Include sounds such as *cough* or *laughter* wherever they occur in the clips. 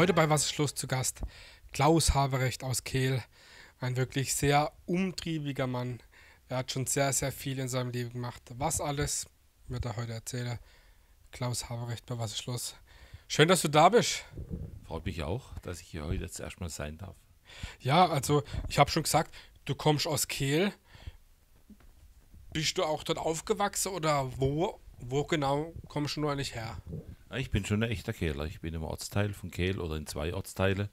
Heute bei Was ist los zu Gast Klaus Haberecht aus Kehl. Ein wirklich sehr umtriebiger Mann. Er hat schon sehr, sehr viel in seinem Leben gemacht. Was alles wird er heute erzählen. Klaus Haberecht bei Was ist los. Schön, dass du da bist. Freut mich auch, dass ich hier heute jetzt erstmal sein darf. Ja, also ich habe schon gesagt, du kommst aus Kehl. Bist du auch dort aufgewachsen oder wo, wo genau kommst du nur eigentlich her? Ich bin schon ein echter Kehler. Ich bin im Ortsteil von Kehl oder in zwei Ortsteile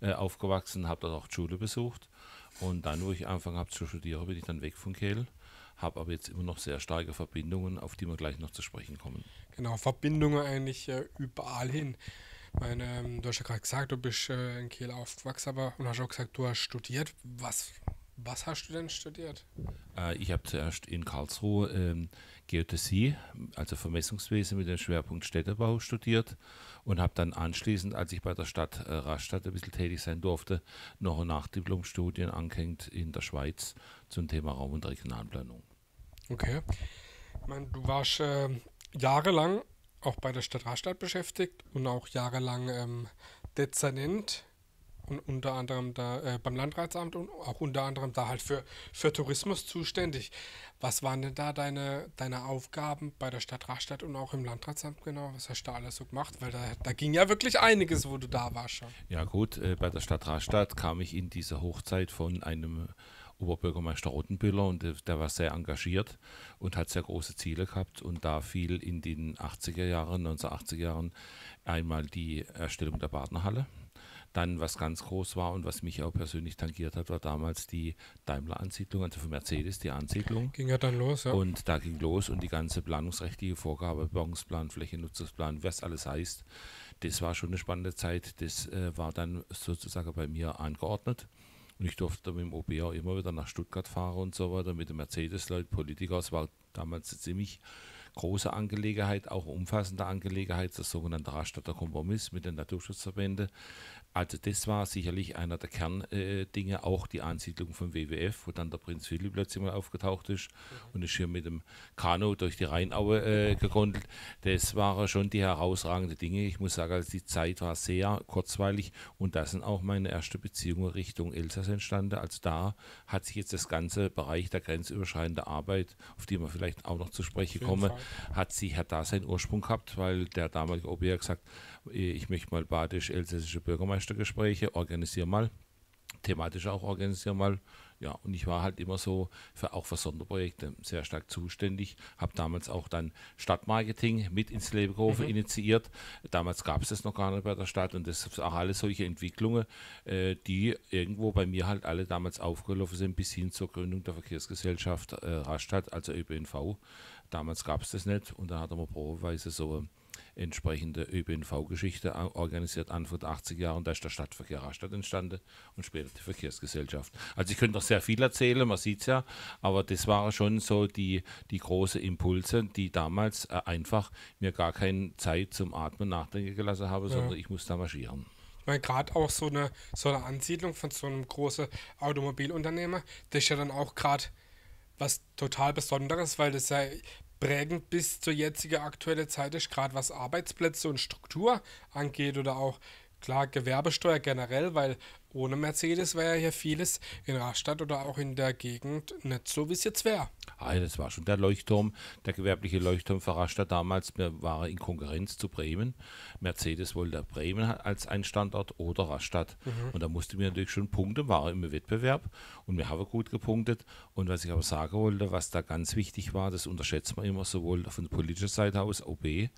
äh, aufgewachsen, habe dort auch die Schule besucht. Und dann, wo ich angefangen habe zu studieren, bin ich dann weg von Kehl. Habe aber jetzt immer noch sehr starke Verbindungen, auf die wir gleich noch zu sprechen kommen. Genau, Verbindungen eigentlich äh, überall hin. Meine, ähm, du hast ja gerade gesagt, du bist äh, in Kiel aufgewachsen, aber und hast auch gesagt, du hast studiert. Was, was hast du denn studiert? Äh, ich habe zuerst in Karlsruhe ähm, Geodäsie, also Vermessungswesen mit dem Schwerpunkt Städtebau studiert und habe dann anschließend, als ich bei der Stadt äh, Rastatt ein bisschen tätig sein durfte, noch Nachdiplomstudien angehängt in der Schweiz zum Thema Raum- und Regionalplanung. Okay. Ich meine, du warst äh, jahrelang auch bei der Stadt Rastatt beschäftigt und auch jahrelang ähm, Dezernent und unter anderem da äh, beim Landratsamt und auch unter anderem da halt für, für Tourismus zuständig. Was waren denn da deine, deine Aufgaben bei der Stadt Rastatt und auch im Landratsamt genau? Was hast du da alles so gemacht? Weil da, da ging ja wirklich einiges, wo du da warst schon. Ja gut, äh, bei der Stadt Rastatt kam ich in dieser Hochzeit von einem Oberbürgermeister Rottenbüller und der, der, war sehr engagiert und hat sehr große Ziele gehabt und da fiel in den 80er Jahren, 1980er Jahren einmal die Erstellung der Partnerhalle. Dann, was ganz groß war und was mich auch persönlich tangiert hat, war damals die Daimler-Ansiedlung, also von Mercedes, die Ansiedlung. Ging ja dann los, ja. Und da ging los und die ganze planungsrechtliche Vorgabe, Bauungsplan, Flächennutzungsplan, was alles heißt, das war schon eine spannende Zeit. Das äh, war dann sozusagen bei mir angeordnet. Und ich durfte mit dem OB auch immer wieder nach Stuttgart fahren und so weiter, mit den Mercedes-Leuten, Politiker. Es war damals eine ziemlich große Angelegenheit, auch umfassende Angelegenheit, das sogenannte Rastatter Kompromiss mit den Naturschutzverbänden. Also das war sicherlich einer der Kerndinge, äh, auch die Ansiedlung vom WWF, wo dann der Prinz Philipp plötzlich mal aufgetaucht ist mhm. und ist hier mit dem Kanu durch die Rheinaue äh, gegondelt. Das waren schon die herausragenden Dinge. Ich muss sagen, also die Zeit war sehr kurzweilig und da sind auch meine erste Beziehungen Richtung Elsass entstanden. Also da hat sich jetzt das ganze Bereich der grenzüberschreitenden Arbeit, auf die wir vielleicht auch noch zu sprechen kommen, hat sich hat da seinen Ursprung gehabt, weil der damalige OB hat gesagt, ich möchte mal badisch-elsässische Bürgermeistergespräche, organisiere mal, thematisch auch organisiere mal. Ja, und ich war halt immer so für auch für Sonderprojekte sehr stark zuständig. Habe damals auch dann Stadtmarketing mit ins Leben gerufen, mhm. initiiert. Damals gab es das noch gar nicht bei der Stadt und das sind auch alle solche Entwicklungen, äh, die irgendwo bei mir halt alle damals aufgelaufen sind, bis hin zur Gründung der Verkehrsgesellschaft äh, Rastatt, also ÖPNV. Damals gab es das nicht und da hat man probeweise so entsprechende ÖPNV-Geschichte organisiert Anfang der 80er Jahre und da ist der Stadtverkehr Rastatt entstanden und später die Verkehrsgesellschaft. Also ich könnte noch sehr viel erzählen, man sieht es ja, aber das waren schon so die, die großen Impulse, die damals äh, einfach mir gar keine Zeit zum Atmen nachdenken gelassen haben, ja. sondern ich musste marschieren. Ich meine, gerade auch so eine, so eine Ansiedlung von so einem großen Automobilunternehmer, das ist ja dann auch gerade was total Besonderes, weil das ja prägend bis zur jetzigen aktuellen Zeit ist, gerade was Arbeitsplätze und Struktur angeht oder auch klar Gewerbesteuer generell, weil ohne Mercedes wäre ja hier vieles in Rastatt oder auch in der Gegend nicht so, wie es jetzt wäre. Ah, das war schon der Leuchtturm, der gewerbliche Leuchtturm für Rastatt damals. Wir waren in Konkurrenz zu Bremen. Mercedes wollte Bremen als ein Standort oder Rastatt. Mhm. Und da mussten wir natürlich schon punkten, waren im Wettbewerb und wir haben gut gepunktet. Und was ich aber sagen wollte, was da ganz wichtig war, das unterschätzt man immer sowohl von politischer Seite aus, OB,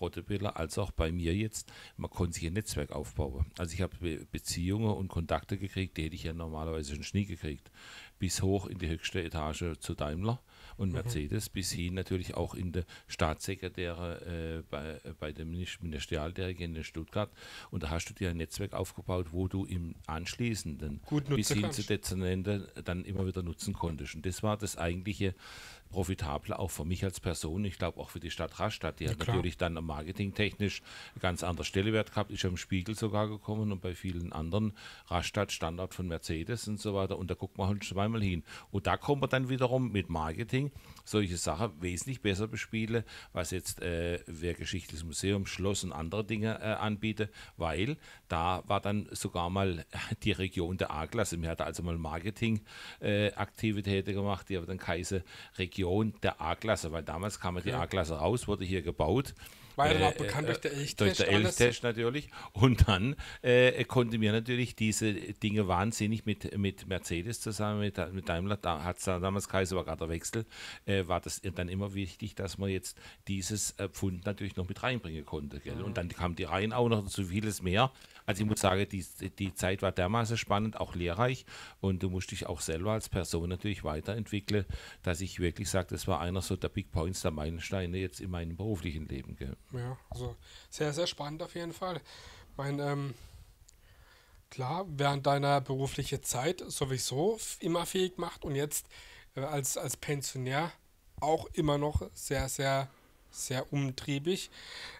Rottebiller, als auch bei mir jetzt, man konnte sich ein Netzwerk aufbauen. Also ich habe Beziehungen und Kontakte gekriegt, die hätte ich ja normalerweise schon nie gekriegt. Bis hoch in die höchste Etage zu Daimler und mhm. Mercedes, mhm. bis hin natürlich auch in der Staatssekretäre äh, bei, bei dem Ministerialdirigenten in Stuttgart. Und da hast du dir ein Netzwerk aufgebaut, wo du im Anschließenden bis hin kannst. zu Dezernenten dann immer wieder nutzen konntest. Und das war das eigentliche profitabler, auch für mich als Person. Ich glaube auch für die Stadt Rastatt. Die Ja, hat klar. natürlich dann marketingtechnisch ganz anderer Stellewert gehabt. Ist ja im Spiegel sogar gekommen und bei vielen anderen Rastatt Standard von Mercedes und so weiter. Und da guckt man halt zweimal hin. Und da kommen wir dann wiederum mit Marketing solche Sachen wesentlich besser bespiele, was jetzt äh, Wehrgeschichtliches Museum, Schloss und andere Dinge äh, anbietet, weil da war dann sogar mal *laughs* die Region der A-Klasse. Mir hat also mal Marketing-Aktivitäten gemacht, die aber dann Kaiser Region der A-Klasse, weil damals kam ja die A-Klasse raus, wurde hier gebaut. War ja dann auch Äh, bekannt äh, durch den Elchtest. Durch alles. Elchtest natürlich. Und dann äh, konnte mir natürlich diese Dinge wahnsinnig mit, mit Mercedes zusammen, mit, mit Daimler, da hat es damals geheißen, war gerade der Wechsel, äh, war das dann immer wichtig, dass man jetzt dieses äh, Pfund natürlich noch mit reinbringen konnte. Gell? Und dann kam die Reihen auch noch dazu vieles mehr. Also ich muss sagen, die, die Zeit war dermaßen spannend, auch lehrreich und du musst dich auch selber als Person natürlich weiterentwickeln, dass ich wirklich sage, das war einer so der Big Points, der Meilensteine jetzt in meinem beruflichen Leben. Gell? Ja, also sehr, sehr spannend auf jeden Fall. Mein, ähm, klar, während deiner beruflichen Zeit sowieso immer fähig macht und jetzt äh, als, als Pensionär auch immer noch sehr, sehr, sehr umtriebig.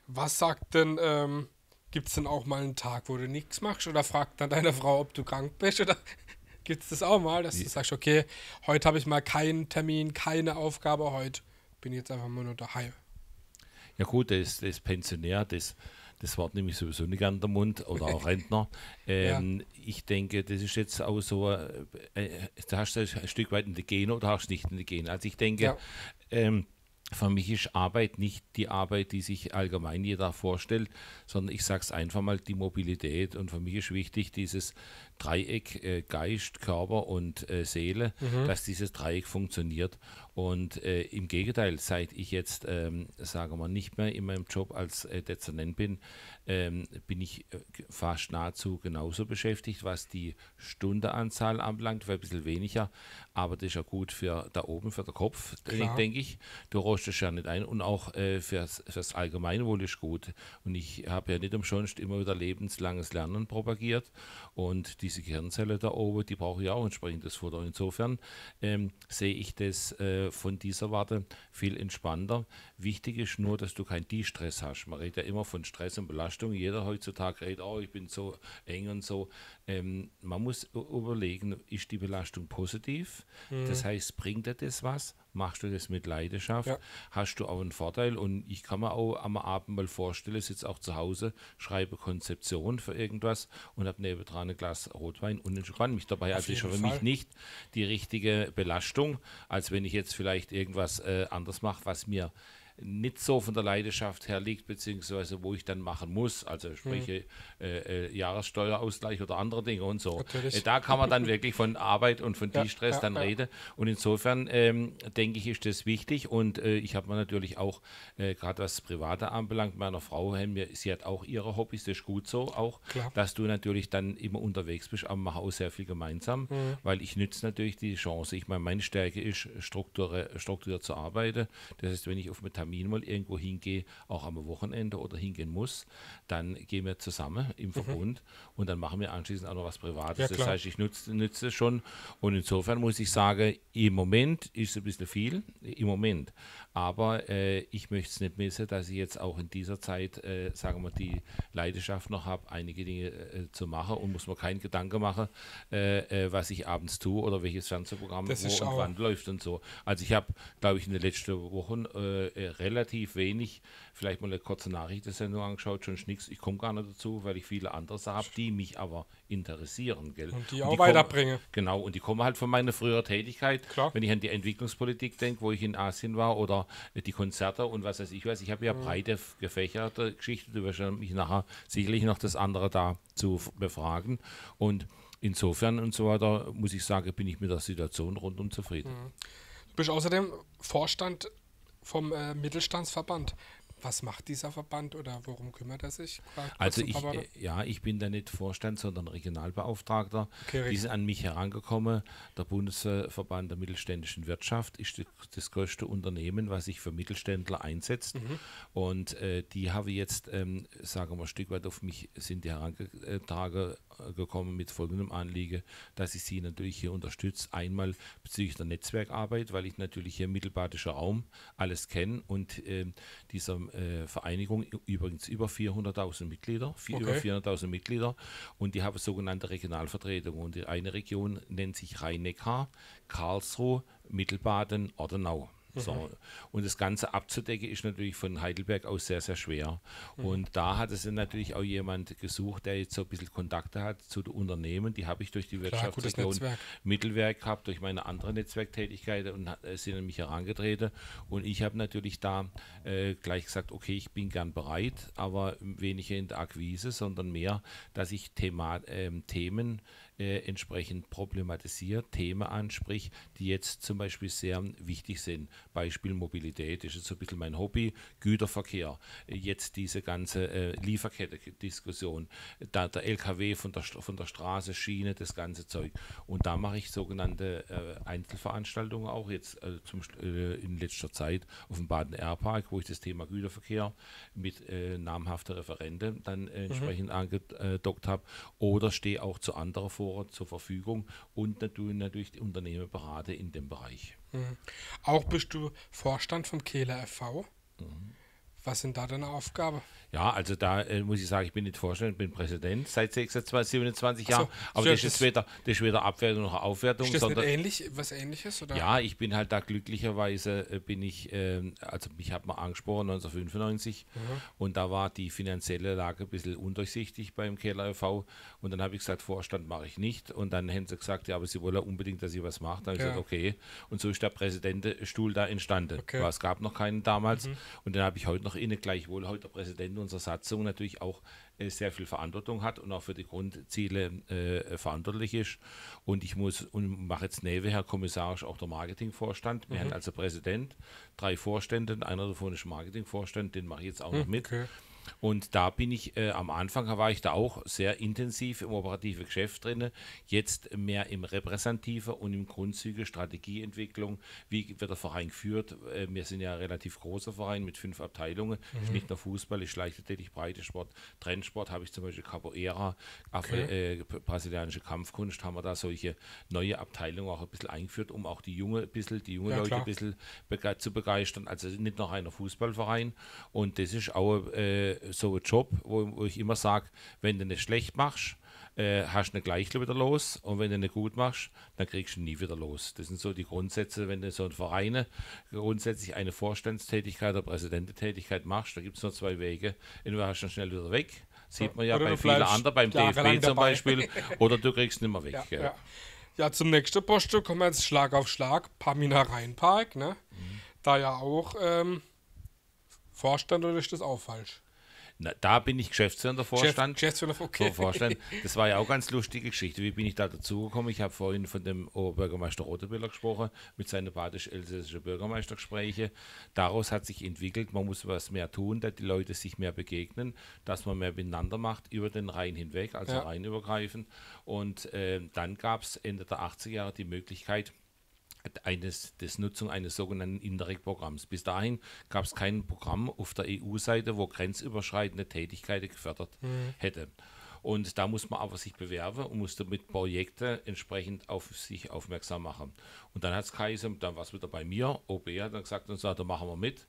Was sagt denn, ähm, gibt es denn auch mal einen Tag, wo du nichts machst oder fragt dann deine *laughs* Frau, ob du krank bist oder *laughs* gibt es das auch mal, dass du sagst, okay, heute habe ich mal keinen Termin, keine Aufgabe, heute bin ich jetzt einfach mal nur daheim. Ja gut, das, das Pensionär, das, das Wort nehme ich sowieso nicht an den Mund oder auch Rentner. *laughs* Ähm, Ich denke, das ist jetzt auch so, äh, äh, da hast du ein Stück weit in die Gene oder hast du nicht in die Gene. Also ich denke, Ja. ähm, für mich ist Arbeit nicht die Arbeit, die sich allgemein jeder vorstellt, sondern ich sage es einfach mal, die Mobilität. Und für mich ist wichtig, dieses Dreieck äh, Geist, Körper und äh, Seele, dass dieses Dreieck funktioniert. Und äh, im Gegenteil, seit ich jetzt, ähm, sagen wir, nicht mehr in meinem Job als äh, Dezernent bin, ähm, bin ich äh, fast nahezu genauso beschäftigt, was die Stundenanzahl anbelangt, vielleicht ein bisschen weniger, aber das ist ja gut für da oben, für den Kopf, denke ich. Du rostest ja nicht ein und auch äh, fürs, fürs Allgemeinwohl ist gut. Und ich habe ja nicht umsonst immer wieder lebenslanges Lernen propagiert und diese Gehirnzelle da oben, die brauche ich auch entsprechendes Futter. Insofern ähm, sehe ich das äh, von dieser Warte viel entspannter. Wichtig ist nur, dass du keinen Die-Stress hast. Man redet ja immer von Stress und Belastung. Jeder heutzutage redet, oh, ich bin so eng und so. Ähm, man muss überlegen, ist die Belastung positiv? Das heißt, bringt dir das was? Machst du das mit Leidenschaft? Ja. Hast du auch einen Vorteil? Und ich kann mir auch am Abend mal vorstellen, sitze auch zu Hause, schreibe Konzeption für irgendwas und habe nebendran ein Glas Rotwein und entspanne mich dabei. also ist für Fall. mich nicht die richtige Belastung, als wenn ich jetzt vielleicht irgendwas äh, anders mache, was mir nicht so von der Leidenschaft her liegt, beziehungsweise wo ich dann machen muss, also sprich äh, äh, Jahressteuerausgleich oder andere Dinge und so. Äh, da kann man dann wirklich von Arbeit und von *laughs* Ja, Stress ja, dann ja. reden. Und insofern ähm, denke ich, ist das wichtig. Und äh, ich habe mir natürlich auch, äh, gerade was Private anbelangt, meiner Frau, sie hat auch ihre Hobbys, das ist gut so auch, Klar. dass du natürlich dann immer unterwegs bist, aber wir machen auch sehr viel gemeinsam, Mhm. weil ich nütze natürlich die Chance. Ich meine, meine Stärke ist, strukturiert zu arbeiten. Das heißt, wenn ich auf einen Termin mal irgendwo hingehe, auch am Wochenende oder hingehen muss, dann gehen wir zusammen im Verbund und dann machen wir anschließend auch noch was Privates. Mhm. Ja, das heißt, ich nutze, nutze es schon und insofern muss ich sagen, im Moment ist es ein bisschen viel, im Moment. Aber äh, ich möchte es nicht missen, dass ich jetzt auch in dieser Zeit, äh, sagen wir, die Leidenschaft noch habe, einige Dinge äh, zu machen und muss mir keinen Gedanke machen, äh, äh, was ich abends tue oder welches Fernsehprogramm Das wo und wann läuft und so. Also ich habe, glaube ich, in den letzten Wochen relativ wenig, vielleicht mal eine kurze Nachrichtensendung angeschaut, schon nichts. Ich komme gar nicht dazu, weil ich viele andere habe, die mich aber interessieren. Gell? Und die auch kommen- weiterbringen. Genau, und die kommen halt von meiner früheren Tätigkeit. Klar. Wenn ich an die Entwicklungspolitik denke, wo ich in Asien war oder die Konzerte und was weiß ich was. Ich habe ja breite gefächerte Geschichte. Du wirst mich nachher sicherlich noch das andere da zu befragen. Und insofern und so weiter, muss ich sagen, bin ich mit der Situation rundum zufrieden. Du bist außerdem Vorstand vom äh, Mittelstandsverband. Was macht dieser Verband oder worum kümmert er sich? Also ich, äh, ja, ich bin da nicht Vorstand, sondern Regionalbeauftragter. Okay, Die sind an mich herangekommen. Der Bundesverband der mittelständischen Wirtschaft ist das größte Unternehmen, was sich für Mittelständler einsetzt. Mhm. Und äh, die habe jetzt, ähm, sagen wir, ein Stück weit auf mich sind die herangetragen gekommen mit folgendem Anliegen, dass ich Sie natürlich hier unterstütze. Einmal bezüglich der Netzwerkarbeit, weil ich natürlich hier im Mittelbadischer Raum alles kenne und äh, dieser äh, Vereinigung übrigens über 400.000 Mitglieder, vier, okay. über 400.000 Mitglieder und die haben sogenannte Regionalvertretung und die eine Region nennt sich Rhein-Neckar, Karlsruhe, Mittelbaden, Ordenau. So. Mhm. Und das Ganze abzudecken ist natürlich von Heidelberg aus sehr, sehr schwer. Mhm. Und da hat es natürlich auch jemand gesucht, der jetzt so ein bisschen Kontakte hat zu den Unternehmen. Die habe ich durch die Wirtschaftsregion Mittelwerk gehabt, durch meine andere Netzwerktätigkeit und äh, sind an mich herangetreten. Und ich habe natürlich da äh, gleich gesagt, okay, ich bin gern bereit, aber weniger in der Akquise, sondern mehr, dass ich Thema, äh, Themen äh, entsprechend problematisiert, Themen anspricht, die jetzt zum Beispiel sehr wichtig sind. Beispiel Mobilität ist jetzt so ein bisschen mein Hobby, Güterverkehr, jetzt diese ganze äh, Lieferkette-Diskussion, da der LKW von der, von der Straße, Schiene, das ganze Zeug. Und da mache ich sogenannte äh, Einzelveranstaltungen auch jetzt äh, zum, äh, in letzter Zeit auf dem Baden-Air-Park, wo ich das Thema Güterverkehr mit äh, namhaften Referenten dann äh, mhm. entsprechend mhm. angedockt habe oder stehe auch zu anderen vor Investoren zur Verfügung und natürlich die Unternehmen berate in dem Bereich. Mhm. Auch bist du Vorstand vom Kehler FV. Mhm. Was sind da deine Aufgaben? Ja, also da äh, muss ich sagen, ich bin nicht Vorstand, bin Präsident seit 26, 27 Jahren. So, aber das ist, weder, das ist weder Abwertung noch Aufwertung. Ist das sondern, nicht ähnlich, was ähnliches? Oder? Ja, ich bin halt da glücklicherweise, äh, bin ich, äh, also mich hat man angesprochen 1995 mhm. und da war die finanzielle Lage ein bisschen undurchsichtig beim Keller e.V. und dann habe ich gesagt, Vorstand mache ich nicht und dann haben sie gesagt, ja, aber sie wollen unbedingt, dass ich was mache. Dann habe ich ja. gesagt, okay. Und so ist der Präsidentenstuhl da entstanden. Okay. Es gab noch keinen damals mhm. und den habe ich heute noch inne, gleichwohl heute der Präsident unserer Satzung natürlich auch äh, sehr viel Verantwortung hat und auch für die Grundziele äh, verantwortlich ist. Und ich muss und mache jetzt nebenher kommissarisch auch der Marketingvorstand. Wir mhm. haben also Präsident, drei Vorstände, einer davon ist Marketingvorstand, den mache ich jetzt auch noch mit. Okay. Und da bin ich, äh, am Anfang war ich da auch sehr intensiv im operativen Geschäft drin, jetzt mehr im repräsentativen und im Grundzüge Strategieentwicklung. Wie wird der Verein geführt? Äh, wir sind ja ein relativ großer Verein mit fünf Abteilungen. Mhm. Ist nicht nur Fußball, ist Leichtathletik, Breitesport, Trendsport, habe ich zum Beispiel Capoeira, okay. äh, brasilianische Kampfkunst, haben wir da solche neue Abteilungen auch ein bisschen eingeführt, um auch die junge bisschen, die junge ja, Leute klar. ein bisschen bege zu begeistern. Also nicht noch einer Fußballverein. Und das ist auch äh, so ein Job, wo, wo ich immer sage, wenn du nicht schlecht machst, äh, hast du ihn gleich wieder los und wenn du nicht gut machst, dann kriegst du ihn nie wieder los. Das sind so die Grundsätze, wenn du so ein Verein grundsätzlich eine Vorstandstätigkeit oder Präsidententätigkeit machst, da gibt es nur zwei Wege. Entweder hast du ihn schnell wieder weg, sieht man ja oder bei vielen anderen, beim DFB zum Beispiel, *laughs* oder du kriegst ihn nicht mehr weg. Ja, ja. ja, zum nächsten Posten kommen wir jetzt Schlag auf Schlag, Pamina Rheinpark, ne? Mhm. da ja auch ähm, Vorstand oder ist das auch falsch? Na, da bin ich Geschäftsführer Vorstand. Geschäftsführer, okay. Vorstand. *laughs* Das war ja auch ganz lustige Geschichte. Wie bin ich da dazugekommen? Ich habe vorhin von dem Oberbürgermeister Rotebüller gesprochen, mit seinen badisch-elsässischen Bürgermeistergesprächen. Daraus hat sich entwickelt, man muss was mehr tun, dass die Leute sich mehr begegnen, dass man mehr miteinander macht über den Rhein hinweg, also ja. rheinübergreifend. Und äh, dann gab es Ende der 80er Jahre die Möglichkeit, eines, des Nutzung eines sogenannten Interreg-Programms. Bis dahin gab es kein Programm auf der EU-Seite, wo grenzüberschreitende Tätigkeiten gefördert mhm. hätte. Und da muss man aber sich bewerben und musste mit Projekten entsprechend auf sich aufmerksam machen. Und dann hat es geheißen, dann war es wieder bei mir, OB hat dann gesagt, und sagt, da machen wir mit,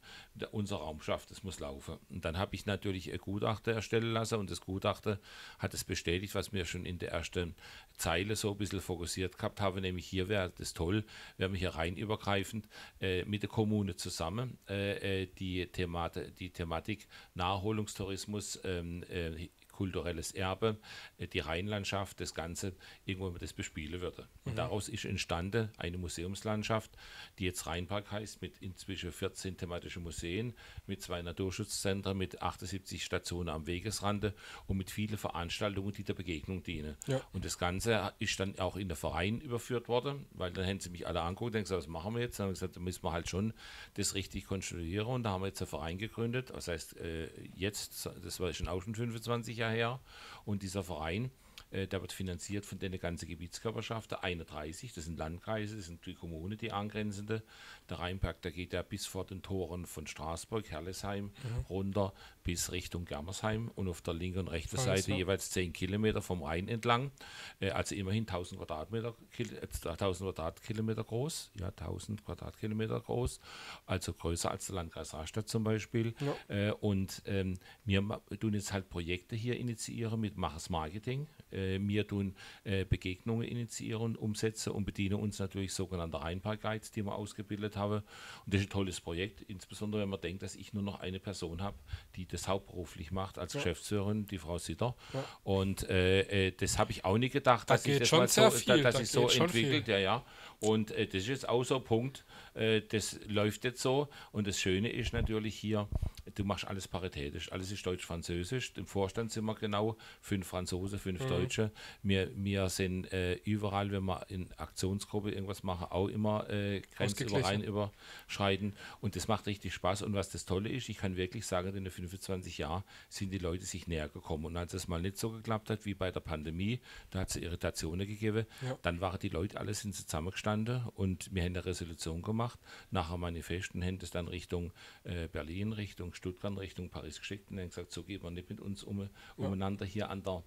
unser Raumschaft, das muss laufen. Und dann habe ich natürlich ein Gutachter erstellen lassen und das Gutachter hat es bestätigt, was mir schon in der ersten Zeile so ein bisschen fokussiert gehabt habe, nämlich hier wäre das toll, wenn wir hier rein übergreifend äh, mit der Kommune zusammen äh, äh die, Themate, die Thematik Naherholungstourismus ähm, äh, kulturelles Erbe, äh, die Rheinlandschaft, das Ganze irgendwo das bespielen würde. Und mhm. daraus ist entstanden eine Museumslandschaft, die jetzt Rheinpark heißt, mit inzwischen 14 thematischen Museen, mit zwei Naturschutzzentren, mit 78 Stationen am Wegesrande und mit vielen Veranstaltungen, die der Begegnung dienen. Ja. Und das Ganze ist dann auch in den Verein überführt worden, weil dann haben sie mich alle angeguckt und gesagt, was machen wir jetzt? Dann haben wir gesagt, da müssen wir halt schon das richtig konstruieren und da haben wir jetzt einen Verein gegründet. Das heißt, äh, jetzt, das war schon auch schon 25 Jahre her. Und dieser Verein äh, der wird finanziert von den ganzen Gebietskörperschaften, 31, das sind Landkreise, das sind die Kommunen, die angrenzende. Der Rheinpark, der geht ja bis vor den Toren von Straßburg, Herlesheim, mhm. runter bis Richtung Germersheim und auf der linken und rechten Seite jeweils 10 Kilometer vom Rhein entlang, äh, also immerhin 1000 Quadratmeter, 1000 Quadratkilometer groß, ja 1000 Quadratkilometer groß, also größer als der Landkreis Rastatt zum Beispiel. Ja. Äh, und ähm, wir tun jetzt halt Projekte hier initiieren mit Machers Marketing. Äh, wir tun äh, Begegnungen initiieren, umsetzen und bedienen uns natürlich sogenannter Rheinpark-Guides, die wir ausgebildet haben. Und das ist ein tolles Projekt, insbesondere wenn man denkt, dass ich nur noch eine Person habe, die das hauptberuflich macht als ja. Geschäftsführerin, die Frau Sitter. Ja. Und äh, äh das habe ich auch nicht gedacht, da dass ich das mal so, dass da sich so entwickelt. Ja, ja. Und äh, das ist jetzt auch so ein Punkt, äh, das läuft jetzt so. Und das Schöne ist natürlich hier, du machst alles paritätisch, alles ist Deutsch-Französisch. Im Vorstand sind wir genau fünf Franzosen, fünf mhm. Deutsche. Wir, wir sind äh, überall, wenn wir in Aktionsgruppe irgendwas machen, auch immer äh, grenzüberrein überschreiten. Und das macht richtig Spaß. Und was das Tolle ist, ich kann wirklich sagen, in den 25 Jahren sind die Leute sich näher gekommen. Und als es mal nicht so geklappt hat wie bei der Pandemie, da hat es Irritationen gegeben, ja. dann waren die Leute alle sind zusammengestanden und wir haben eine Resolution gemacht, nachher Manifest und haben das dann Richtung äh, Berlin, Richtung Stuttgart, Richtung Paris geschickt und haben gesagt, so geht man nicht mit uns um, umeinander hier an der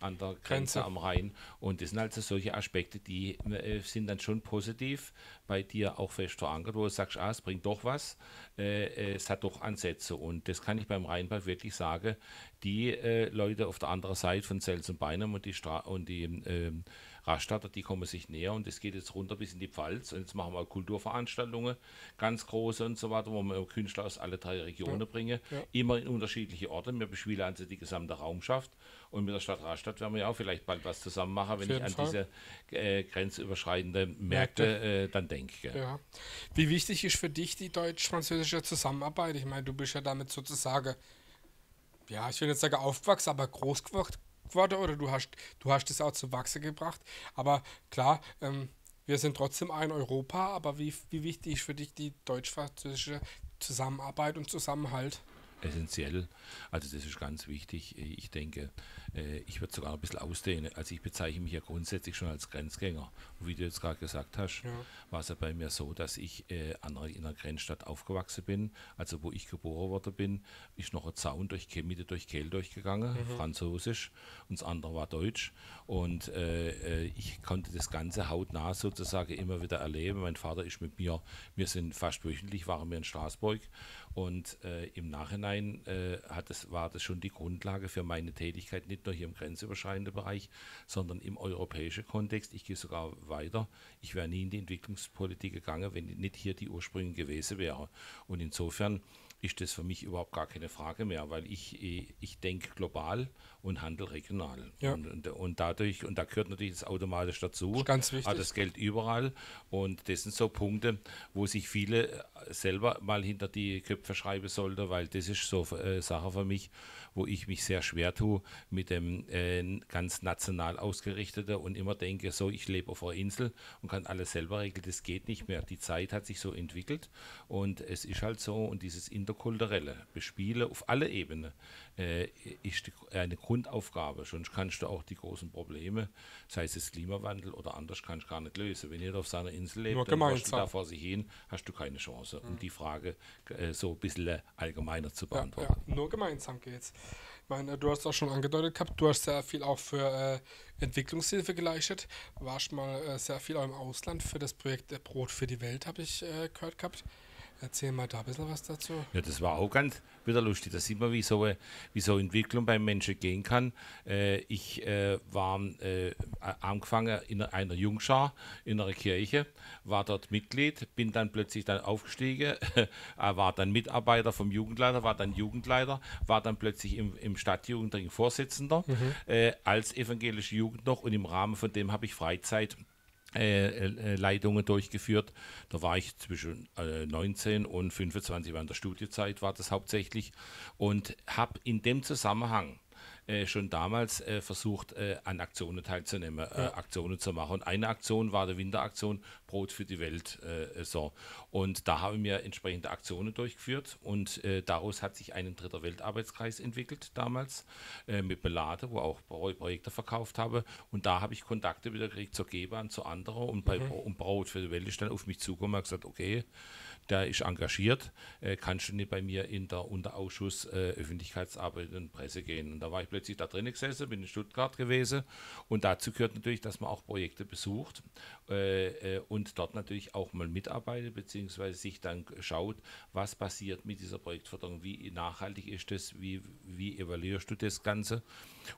an der Grenze, Grenze, am Rhein. Und das sind also solche Aspekte, die äh, sind dann schon positiv bei dir auch fest verankert, wo du sagst, ah, es bringt doch was, äh, äh es hat doch Ansätze. Und das kann ich beim Rheinball wirklich sagen. Die äh, Leute auf der anderen Seite von Sels und Beinum und die, Stra und die ähm, Rastatter, die kommen sich näher und es geht jetzt runter bis in die Pfalz. Und jetzt machen wir Kulturveranstaltungen, ganz große und so weiter, wo wir Künstler aus alle drei Regionen ja. bringen, ja. immer in unterschiedliche Orte. Wir bespielen also die gesamte Raumschaft und mit der Stadt Rastatt werden wir ja auch vielleicht bald was zusammen machen, wenn ich an Fall. diese äh, grenzüberschreitenden Märkte äh, dann denke. Ja. Wie wichtig ist für dich die deutsch-französische Zusammenarbeit? Ich meine, du bist ja damit sozusagen ja, ich will nicht sagen aufgewachsen, aber groß geworden oder du hast, du hast es auch zu Wachse gebracht. Aber klar, ähm, wir sind trotzdem ein Europa, aber wie, wie wichtig ist für dich die deutsch-französische Zusammenarbeit und Zusammenhalt? essentiell. Also das ist ganz wichtig. Ich denke, ich würde sogar ein bisschen ausdehnen. Also ich bezeichne mich ja grundsätzlich schon als Grenzgänger. Und wie du jetzt gerade gesagt hast, ja. war es ja bei mir so, dass ich äh, in einer Grenzstadt aufgewachsen bin. Also wo ich geboren worden bin, ist noch ein Zaun durch Mitte durch Kehl durchgegangen, mhm. französisch, und das andere war deutsch. Und äh, ich konnte das Ganze hautnah sozusagen immer wieder erleben. Mein Vater ist mit mir, wir sind fast wöchentlich, waren wir in Straßburg und äh, im Nachhinein äh, hat es, war das schon die Grundlage für meine Tätigkeit, nicht nur hier im grenzüberschreitenden Bereich, sondern im europäischen Kontext. Ich gehe sogar weiter. Ich wäre nie in die Entwicklungspolitik gegangen, wenn nicht hier die Ursprünge gewesen wäre. Und insofern ist das für mich überhaupt gar keine Frage mehr, weil ich, ich denke global und handle regional. Ja. Und, und, und, dadurch, und da gehört natürlich das automatisch dazu, das ganz wichtig. hat das Geld überall. Und das sind so Punkte, wo sich viele selber mal hinter die Köpfe schreiben sollten, weil das ist so eine äh, Sache für mich, wo ich mich sehr schwer tue mit dem äh, ganz national ausgerichteten und immer denke, so, ich lebe auf einer Insel und kann alles selber regeln. Das geht nicht mehr. Die Zeit hat sich so entwickelt und es ist halt so und dieses interkulturelle Bespielen auf alle Ebenen äh, ist eine Grundaufgabe. Sonst kannst du auch die großen Probleme, sei es Klimawandel oder anders, kannst du gar nicht lösen. Wenn jeder auf seiner Insel lebt, Nur dann du da vor sich hin, hast du keine Chance, um mhm. die Frage äh, so ein bisschen allgemeiner zu beantworten. Ja, ja. Nur gemeinsam geht's. Ich meine, du hast auch schon angedeutet gehabt, du hast sehr viel auch für äh, Entwicklungshilfe geleistet. Warst mal äh, sehr viel auch im Ausland für das Projekt Brot für die Welt, habe ich äh, gehört gehabt. Erzähl mal da ein bisschen was dazu. Ja, das war auch ganz wieder lustig. Da sieht man, wie so, wie so Entwicklung beim Menschen gehen kann. Äh, ich äh, war äh, angefangen in einer Jungschar in einer Kirche, war dort Mitglied, bin dann plötzlich dann aufgestiegen, *laughs* war dann Mitarbeiter vom Jugendleiter, war dann Jugendleiter, war dann plötzlich im, im Stadtjugendring Vorsitzender mhm. Äh, als evangelische Jugend noch und im Rahmen von dem habe ich Freizeit äh, äh, Leitungen durchgeführt. Da war ich zwischen äh, 19 und 25 während der Studiezeit war das hauptsächlich und habe in dem Zusammenhang äh, schon damals äh, versucht, äh, an Aktionen teilzunehmen, äh, ja. Aktionen zu machen. Und eine Aktion war die Winteraktion Brot für die Welt. Äh, so. Und da haben wir entsprechende Aktionen durchgeführt und daraus hat sich ein dritter Weltarbeitskreis entwickelt damals mit Belade, wo auch Projekte verkauft habe. Und da habe ich Kontakte wieder gekriegt zur Gebahn, zu anderen und bei mhm. um Brot für die Welt ist dann auf mich zugekommen und gesagt, okay, der ist engagiert, äh, kannst du nicht bei mir in der Unterausschuss äh, Öffentlichkeitsarbeit und Presse gehen. Und da war ich plötzlich da drin gesessen, bin in Stuttgart gewesen und dazu gehört natürlich, dass man auch Projekte besucht äh, äh, und dort natürlich auch mal mitarbeitet, beziehungsweise sich dann schaut, was passiert mit dieser Projektförderung, wie nachhaltig ist das, wie, wie evaluierst du das Ganze.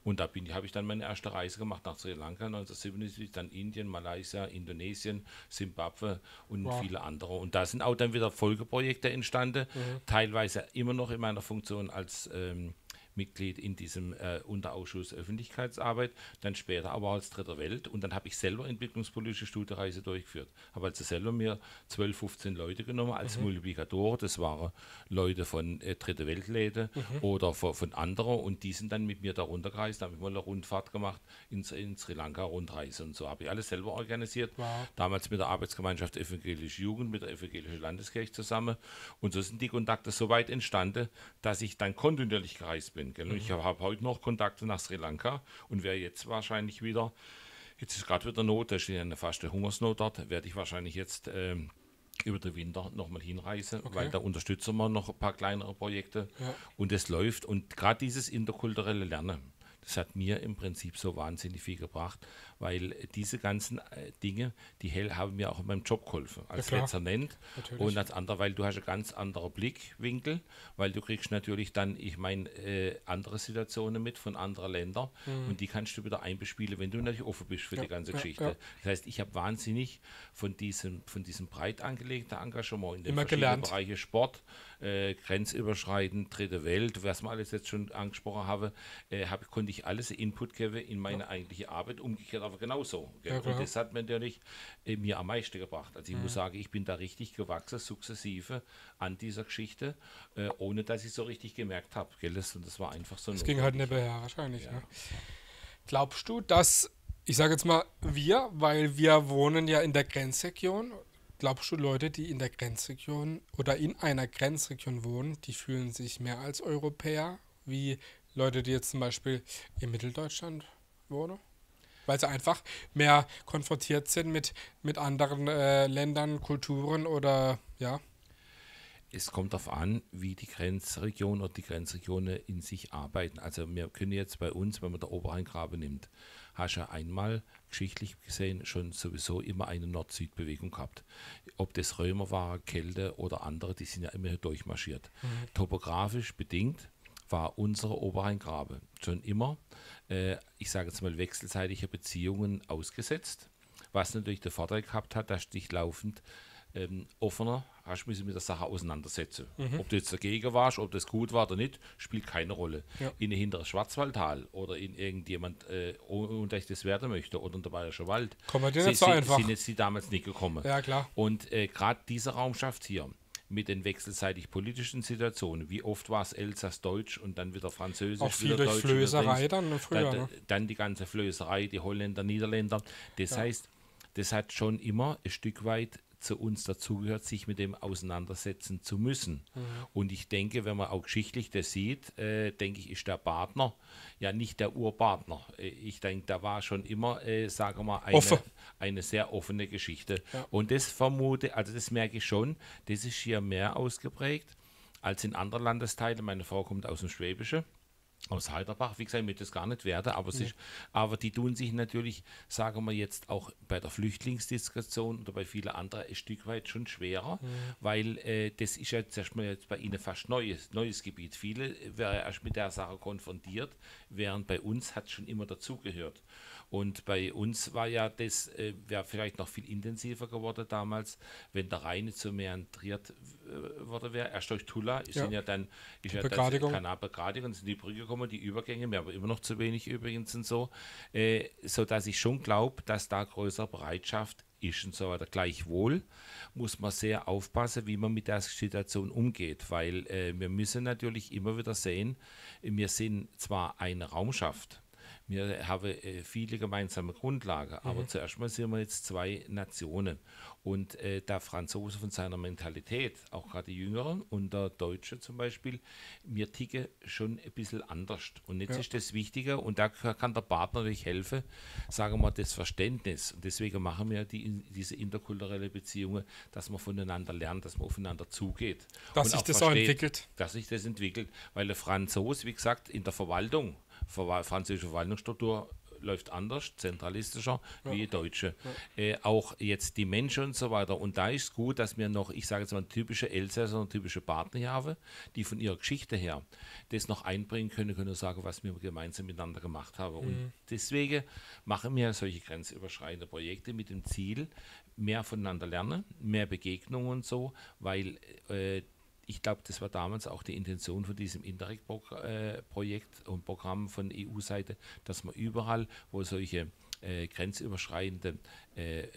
Und da habe ich dann meine erste Reise gemacht nach Sri Lanka 1977, dann Indien, Malaysia, Indonesien, Simbabwe und wow. viele andere. Und da sind auch dann wieder Folgeprojekte entstanden, mhm. teilweise immer noch in meiner Funktion als ähm, Mitglied in diesem äh, Unterausschuss Öffentlichkeitsarbeit, dann später aber als Dritter Welt und dann habe ich selber entwicklungspolitische Studiereise durchgeführt. Habe also selber mir 12, 15 Leute genommen als mhm. Multiplikatoren, das waren Leute von äh, Dritte Weltläden mhm. oder von, von anderen und die sind dann mit mir da runtergereist, da habe ich mal eine Rundfahrt gemacht in, in Sri Lanka, Rundreise und so habe ich alles selber organisiert. Wow. Damals mit der Arbeitsgemeinschaft Evangelische Jugend, mit der Evangelischen Landeskirche zusammen und so sind die Kontakte so weit entstanden, dass ich dann kontinuierlich gereist bin. Gell? Mhm. Ich habe heute noch Kontakte nach Sri Lanka und werde jetzt wahrscheinlich wieder, jetzt ist gerade wieder Not, da steht eine feste Hungersnot dort, werde ich wahrscheinlich jetzt ähm, über den Winter nochmal hinreisen, okay. weil da unterstützen wir noch ein paar kleinere Projekte ja. und es läuft. Und gerade dieses interkulturelle Lernen, das hat mir im Prinzip so wahnsinnig viel gebracht, weil diese ganzen äh, Dinge, die haben mir auch in meinem Job geholfen, als ja, Dezernent und als anderer, weil du hast einen ganz anderen Blickwinkel, weil du kriegst natürlich dann, ich meine, äh, andere Situationen mit von anderen Ländern mhm. und die kannst du wieder einbespielen, wenn du natürlich offen bist für ja, die ganze Geschichte. Ja, das heißt, ich habe wahnsinnig von diesem, von diesem breit angelegten Engagement in den Immer verschiedenen Bereichen Sport, äh, grenzüberschreitend, dritte Welt, was wir alles jetzt schon angesprochen haben, äh, hab, konnte ich alles Input geben in meine eigentliche Arbeit, umgekehrt aber genauso. Ja, und das hat mir natürlich äh, mir am meisten gebracht. Also ich mhm. muss sagen, ich bin da richtig gewachsen, sukzessive an dieser Geschichte, äh, ohne dass ich so richtig gemerkt habe. Das, das war einfach so. Es ging halt nebenher wahrscheinlich. Ja. Ne? Glaubst du, dass, ich sage jetzt mal wir, weil wir wohnen ja in der Grenzregion, glaubst du, Leute, die in der Grenzregion oder in einer Grenzregion wohnen, die fühlen sich mehr als Europäer, wie Leute, die jetzt zum Beispiel in Mitteldeutschland wohnen? Weil sie einfach mehr konfrontiert sind mit, mit anderen äh, Ländern, Kulturen oder ja. Es kommt darauf an, wie die Grenzregionen oder die Grenzregionen in sich arbeiten. Also wir können jetzt bei uns, wenn man der Oberrheingrabe nimmt, hast du ja einmal geschichtlich gesehen schon sowieso immer eine Nord-Süd-Bewegung gehabt. Ob das Römer war, Kälte oder andere, die sind ja immer durchmarschiert. Mhm. Topografisch bedingt war unsere Oberrheingrabe schon immer äh, ich sage jetzt mal, wechselseitige Beziehungen ausgesetzt. Was natürlich der Vorteil gehabt hat, dass dich laufend ähm, offener hast du mit der Sache auseinandersetzen. Mhm. Ob du jetzt dagegen warst, ob das gut war oder nicht, spielt keine Rolle. Ja. In hinteres Schwarzwaldtal oder in irgendjemand, äh, ohne dass ich das werden möchte, oder in der Bayerische Wald, Kommen die nicht so einfach. sind jetzt die damals nicht gekommen. Ja, klar. Und äh, gerade diese Raumschaft hier, mit den wechselseitig politischen Situationen. Wie oft war es Elsass-Deutsch und dann wieder Französisch, Auch viel wieder durch Deutsch. Flößerei dann früher. Dann, ne? dann, die ganze Flößerei, die Holländer, Niederländer. Das ja. heißt, das hat schon immer ein Stück weit zu uns dazugehört, sich mit dem auseinandersetzen zu müssen. Mhm. Und ich denke, wenn man auch geschichtlich das sieht, äh, denke ich, ist der Partner ja nicht der Urpartner. Äh, ich denke, da war schon immer, äh, sagen wir mal, eine, eine sehr offene Geschichte. Ja. Und das vermute, also das merke ich schon, das ist hier mehr ausgeprägt als in anderen Landesteilen. Meine Frau kommt aus dem Schwäbischen aus Heiderbach, wie gesagt, ich möchte das gar nicht werden, aber, ja. ist, aber die tun sich natürlich, sagen wir jetzt auch bei der Flüchtlingsdiskussion oder bei vielen anderen ein Stück weit schon schwerer, ja. weil äh, das ist jetzt erstmal jetzt bei ihnen fast neues, neues Gebiet. Viele wären erst mit der Sache konfrontiert, während bei uns hat es schon immer dazugehört. Und bei uns war ja das, äh, wäre vielleicht noch viel intensiver geworden damals, wenn der Rhein so meandriert äh, worden wäre. Erst durch Tula ja. sind ja dann ist ja Begradigung. Kanalbegradigung, sind die Brücke gekommen, die Übergänge, mehr aber immer noch zu wenig übrigens und so, äh, so dass ich schon glaube, dass da größere Bereitschaft ist und so weiter. Gleichwohl muss man sehr aufpassen, wie man mit der Situation umgeht, weil äh, wir müssen natürlich immer wieder sehen, wir sind zwar eine Raumschaft, wir haben äh, viele gemeinsame Grundlagen, mhm. aber zuerst mal sind wir jetzt zwei Nationen. Und äh, der Franzose von seiner Mentalität, auch gerade die Jüngeren und der Deutsche zum Beispiel, wir ticken schon ein bisschen anders. Und jetzt ja. ist das Wichtige, und da kann der Partner natürlich helfen, sagen wir das Verständnis. Und deswegen machen wir die, diese interkulturelle Beziehungen, dass man voneinander lernt, dass man aufeinander zugeht. Dass sich das versteht, auch entwickelt. Dass sich das entwickelt. Weil der Franzose, wie gesagt, in der Verwaltung, französische Verwaltungsstruktur läuft anders, zentralistischer ja. wie Deutsche. Ja. Äh, auch jetzt die Menschen und so weiter. Und da ist es gut, dass wir noch, ich sage jetzt mal, typische Elsässer und typische Partner hier haben, die von ihrer Geschichte her das noch einbringen können, können sagen, was wir gemeinsam miteinander gemacht haben. Mhm. Und deswegen machen wir solche grenzüberschreitende Projekte mit dem Ziel, mehr voneinander lernen, mehr Begegnungen und so, weil äh, ich glaube, das war damals auch die Intention von diesem Interreg-Projekt und Programm von EU-Seite, dass man überall, wo solche äh, grenzüberschreitende äh,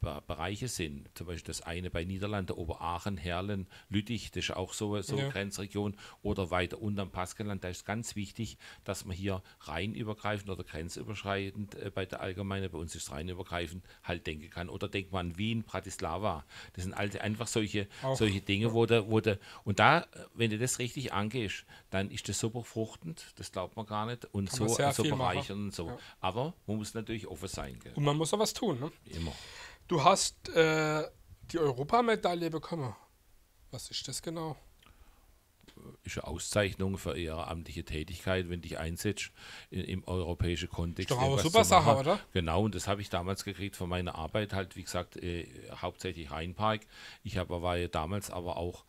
Bereiche sind. Zum Beispiel das eine bei Niederlande, Oberaachen, Herlen, Lüttich, das ist auch so, so ja. Grenzregion. Oder weiter unten am Paskeland, da ist ganz wichtig, dass man hier reinübergreifend oder grenzüberschreitend äh, bei der Allgemeinen, bei uns ist es reinübergreifend, halt denken kann. Oder denkt man an Wien, Bratislava. Das sind alte, einfach solche, solche Dinge, wo der, wo der, und da, wenn du das richtig angehst, dann ist das super fruchtend, das glaubt man gar nicht, und kann so, so bereichernd und so. Ja. Aber man muss natürlich offen sein. Gell? Und man muss auch was tun, ne? Immer. Du hast äh, die Europamedaille bekommen. Was ist das genau? Ist eine Auszeichnung für ehrenamtliche Tätigkeit, wenn dich einsetzt im europäischen Kontext. Ist doch auch eine super Sache, oder? Genau, und das habe ich damals gekriegt von meiner Arbeit, halt, wie gesagt, äh, hauptsächlich Rheinpark. Ich hab, war ja damals aber auch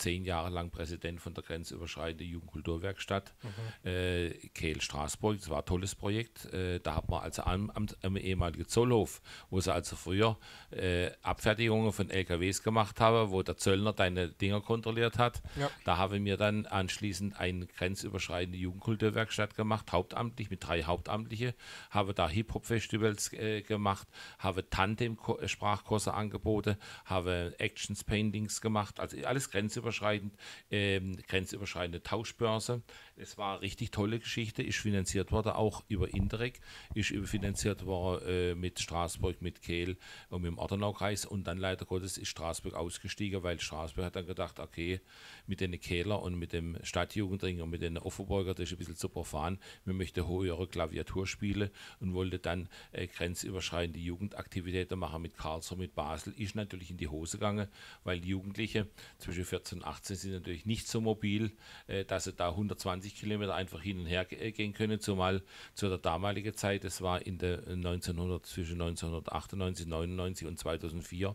zehn Jahre lang Präsident von der grenzüberschreitenden Jugendkulturwerkstatt mhm. äh, Kehl Straßburg. Das war ein tolles Projekt. Äh, da hat man also am, am, am, ehemaligen Zollhof, wo sie also früher äh, Abfertigungen von LKWs gemacht haben, wo der Zöllner deine Dinger kontrolliert hat. Ja. Da haben wir dann anschließend eine grenzüberschreitende Jugendkulturwerkstatt gemacht, hauptamtlich mit drei Hauptamtliche, habe da Hip-Hop-Festivals äh, gemacht, habe Tandem-Sprachkurse angeboten, habe Actions, Paintings gemacht, also alles grenzüberschreitend grenzüberschreitend, ähm, grenzüberschreitende Tauschbörse. Es war eine richtig tolle Geschichte, ist finanziert worden, auch über Interreg, ist finanziert worden äh, mit Straßburg, mit Kehl und mit dem Ortenaukreis und dann leider Gottes ist Straßburg ausgestiegen, weil Straßburg hat dann gedacht, okay, mit den Kehler und mit dem Stadtjugendring und mit den Offenburger, das ist ein bisschen zu profan, wir möchten höhere Klaviatur spielen und wollte dann äh, grenzüberschreitende Jugendaktivitäten machen mit Karlsruhe, mit Basel, ist natürlich in die Hose gegangen, weil die Jugendliche zwischen 14 und 18 sind natürlich nicht so mobil, äh, dass sie da 120 Kilometer einfach hin und her äh, gehen können, zumal zu der damaligen Zeit, das war in der 1900, zwischen 1998, 99 und 2004,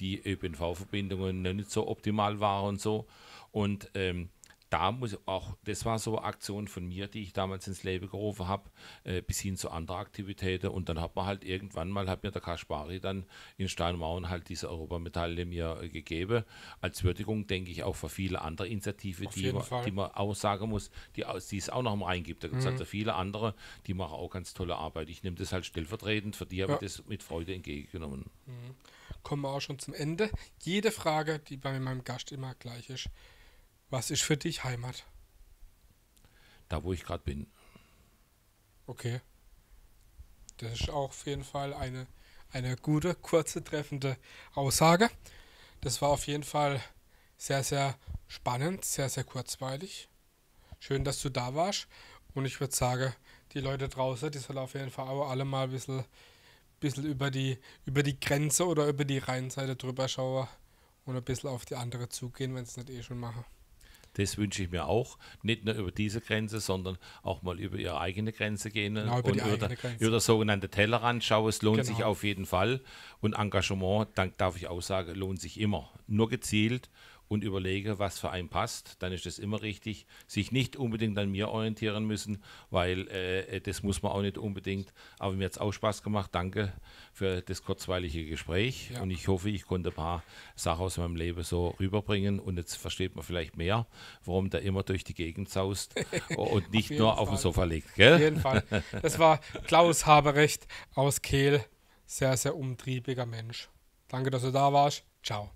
die ÖPNV-Verbindungen nicht so optimal waren und so. Und ähm, da muss auch, das war so eine Aktion von mir, die ich damals ins Leben gerufen habe, äh, bis hin zu anderen Aktivitäten. Und dann hat man halt irgendwann mal, hat mir der Kaspari dann in Steinmauern halt diese Europamedaille mir äh, gegeben. Als Würdigung, denke ich, auch für viele andere Initiativen, die man, die man auch sagen muss, die, die es auch noch mal reingibt. Da gibt es mhm. also viele andere, die machen auch ganz tolle Arbeit. Ich nehme das halt stellvertretend, für die habe ja. ich das mit Freude entgegengenommen. Mhm. Kommen wir auch schon zum Ende. Jede Frage, die bei meinem Gast immer gleich ist, was ist für dich Heimat? Da, wo ich gerade bin. Okay. Das ist auch auf jeden Fall eine, eine gute, kurze, treffende Aussage. Das war auf jeden Fall sehr, sehr spannend, sehr, sehr kurzweilig. Schön, dass du da warst. Und ich würde sagen, die Leute draußen, die sollen auf jeden Fall auch alle mal ein bisschen, bisschen über, die, über die Grenze oder über die Rheinseite drüber schauen und ein bisschen auf die andere zugehen, wenn sie es nicht eh schon machen. Das wünsche ich mir auch. Nicht nur über diese Grenze, sondern auch mal über ihre eigene Grenze gehen genau, und über, über das sogenannte Tellerrand schauen. Es lohnt genau. sich auf jeden Fall. Und Engagement, dann darf ich auch sagen, lohnt sich immer. Nur gezielt und überlege, was für einen passt, dann ist das immer richtig. Sich nicht unbedingt an mir orientieren müssen, weil äh, das muss man auch nicht unbedingt. Aber mir hat es auch Spaß gemacht. Danke für das kurzweilige Gespräch. Ja. Und ich hoffe, ich konnte ein paar Sachen aus meinem Leben so rüberbringen. Und jetzt versteht man vielleicht mehr, warum der immer durch die Gegend saust *laughs* und nicht auf nur Fall. auf dem Sofa liegt. Gell? Auf jeden Fall. Das war Klaus Haberecht aus Kehl sehr, sehr umtriebiger Mensch. Danke, dass du da warst. Ciao.